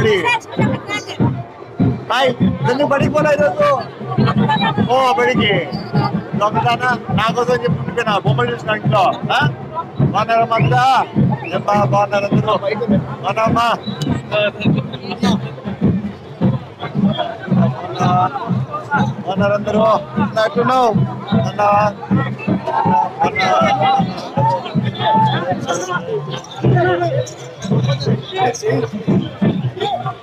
బడి హాయ్ ఎందుకు బడికి పోలే ఈరోజు ఓ బడికి దొంగదానా నా కోసం చెప్పుకుంటున్నా బొమ్మలు చూసిన ఇంట్లో ఆ? బాగున్నారమ్మా అంతా ఏం బా బాగున్నారు అందరూ బాగున్నారమ్మా బాగున్నారు అందరూ ఎట్లున్నావు బాగున్నావా? ఎలా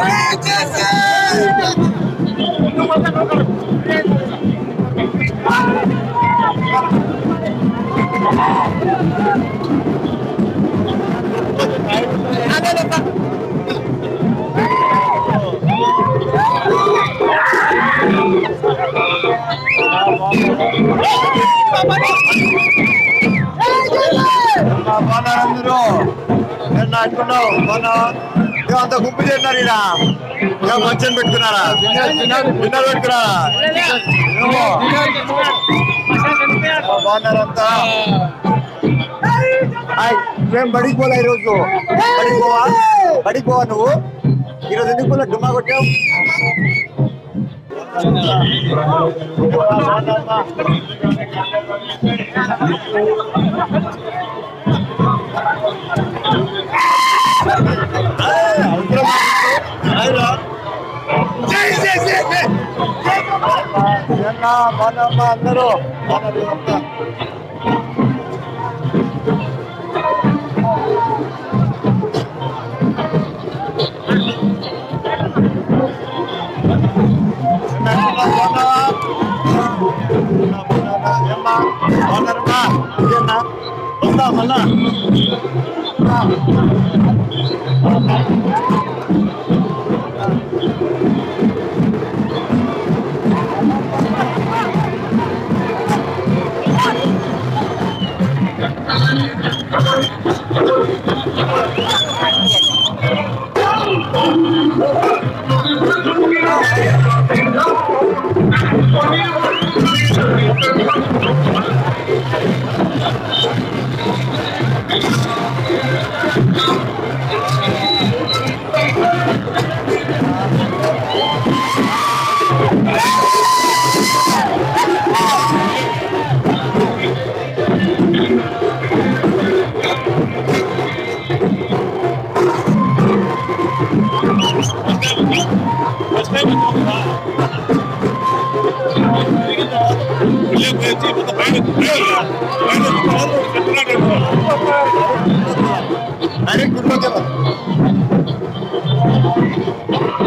Hey, Jesse! రాసుకున్నావు అంత గుంపు చేసినారు ఇలా మంచిని పెట్టుకున్నారా? పిల్లలు పెట్టుకున్నారా? బాగున్నారంతా మేము బడికి పోలే ఈరోజు? బడికి పోవా? బడికి పోవా నువ్వు? ఈరోజు ఎందుకు పోలే? డుమా కొట్టావు? బాగున్నారా బాగున్నామ్మా. ఏయ్, అవసరమా నీకు? ఆయరా. ఏమ్మా, wala. Ram. ఏమ్మా, బాగున్నావా? ఏమ్మా, బాగున్నారమ్మా? ఇంకేనా? వస్తా మళ్ళా direct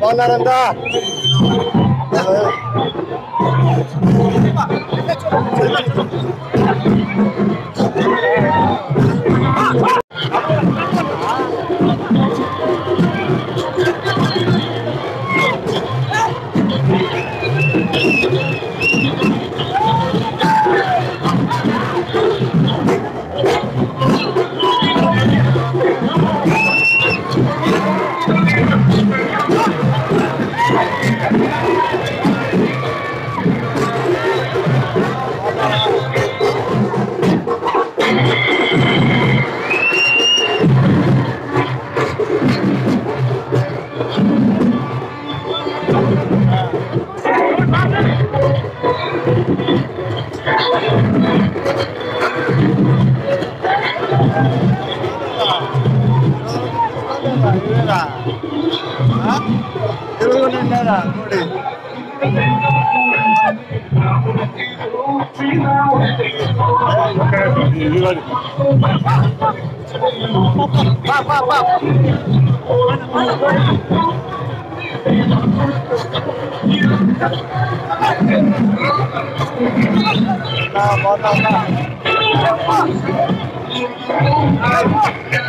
బాగున్నారంతా galera. Vá, vá, vá. Não.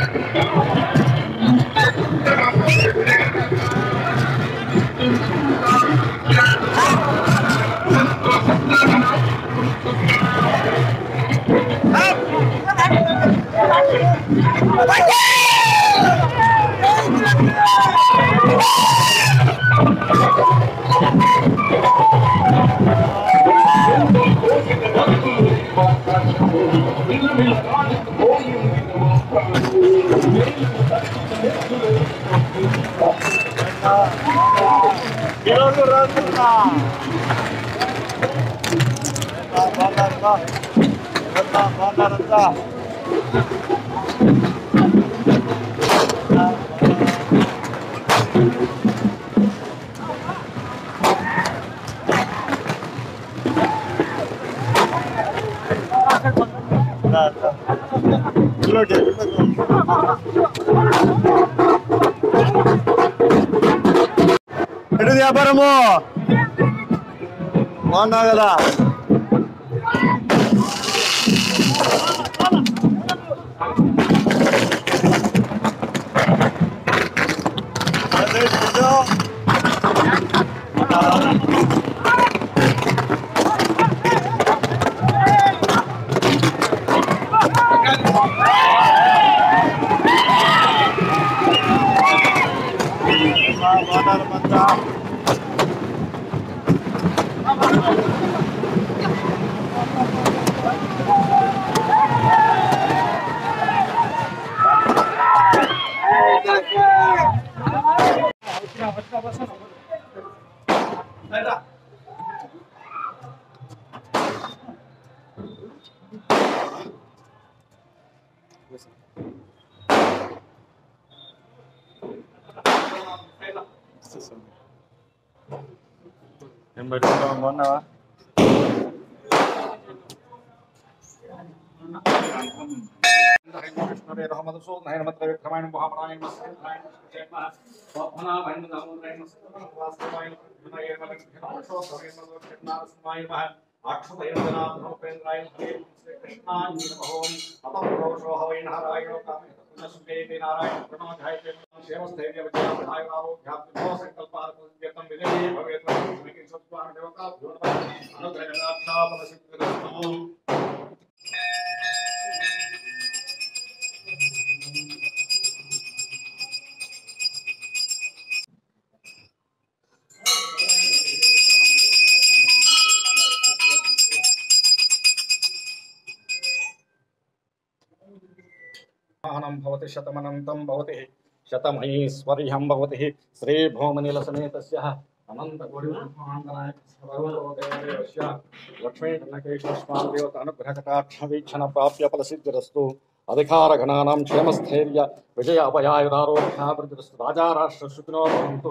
Rendah, rendah, rendah. ఎటు వ్యాపారము? బాగున్నావు కదా? மாதா மாதா ఏం పెట్టుకుంటాం బాగున్నావా అనుగ్రహ मानं भवति शतमनन्तं भवति शतमहीश्वर्यं भवति। श्रीभौमनिलसमेतस्य। अनन्तकोटिब्रह्माण्डनायकस्य लक्ष्मीकनकेश्वरस्वामी देवतानुग्रहकटाक्षवीक्षणप्राप्य फलसिद्धिरस्तु। विजय राष्ट्रसुखिनो भवन्तु